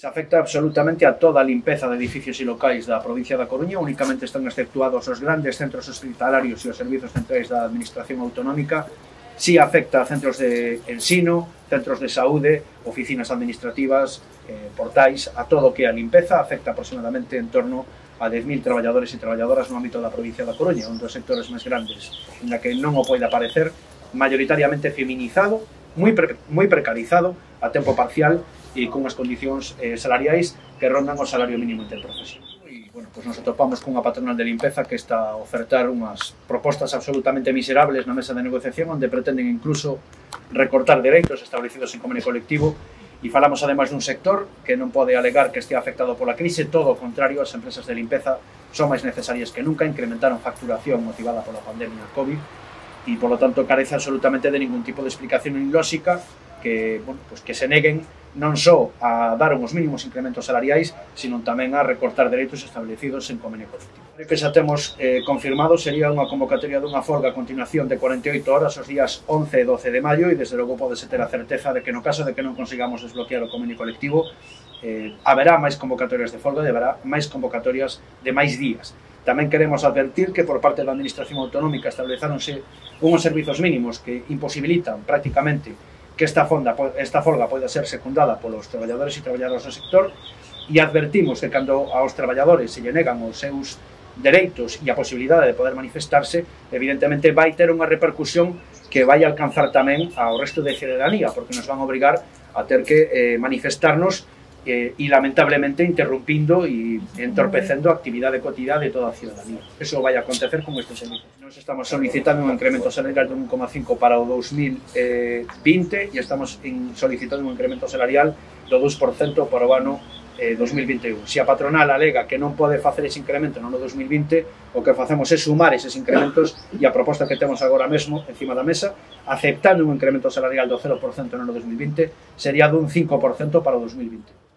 Se afecta absolutamente a toda a limpeza de edificios e locais da provincia da Coruña, únicamente están exceptuados os grandes centros hospitalarios e os servizos centrais da Administración Autonómica, si afecta a centros de ensino, centros de saúde, oficinas administrativas, eh, portais, a todo o que a limpeza. Afecta aproximadamente en torno a 10.000 traballadores e traballadoras no ámbito da provincia da Coruña, un dos sectores máis grandes, en que non o poida parecer, mayoritariamente feminizado, moi, pre moi precarizado, a tempo parcial e cunhas condicións eh, salariais que rondan o salario mínimo interprofesional. E, bueno, pois pues nos atopamos cunha patronal de limpeza que está a ofertar unhas propostas absolutamente miserables na mesa de negociación onde pretenden incluso recortar dereitos establecidos en convenio colectivo e falamos ademais dun sector que non pode alegar que estea afectado pola crise, todo o contrario, as empresas de limpeza son máis necesarias que nunca, incrementaron facturación motivada pola pandemia COVID e, polo tanto, carece absolutamente de ningún tipo de explicación lógica que, bueno, pues que se neguen non só a dar uns mínimos incrementos salariais, sino tamén a recortar dereitos establecidos en convenio colectivo. O que xa temos eh, confirmado sería unha convocatoria dunha folga a continuación de 48 horas os días 11 e 12 de maio e desde logo podese ter a certeza de que no caso de que non consigamos desbloquear o convenio colectivo eh, haberá máis convocatorias de folga e haberá máis convocatorias de máis días. Tamén queremos advertir que por parte da Administración Autonómica estableceronse unhos servizos mínimos que imposibilitan prácticamente que esta, fonda, esta folga pode ser secundada polos traballadores e traballadoras do sector e advertimos que cando aos traballadores se lle negan os seus dereitos e a posibilidade de poder manifestarse, evidentemente vai ter unha repercusión que vai alcanzar tamén ao resto de cidadanía, porque nos van obrigar a ter que eh, manifestarnos eh, e lamentablemente interrumpindo e entorpecendo a actividade cotidiana de toda a ciudadanía. Eso vai acontecer con este servicio. Nos estamos solicitando un incremento salarial de 1,5 para o 2020 e estamos en solicitando un incremento salarial do 2% para o ano eh, 2021. Se a patronal alega que non pode facer ese incremento no ano 2020, o que facemos é sumar eses incrementos e a proposta que temos agora mesmo encima da mesa, aceptando un incremento salarial do 0% no ano 2020, sería dun 5% para o 2020.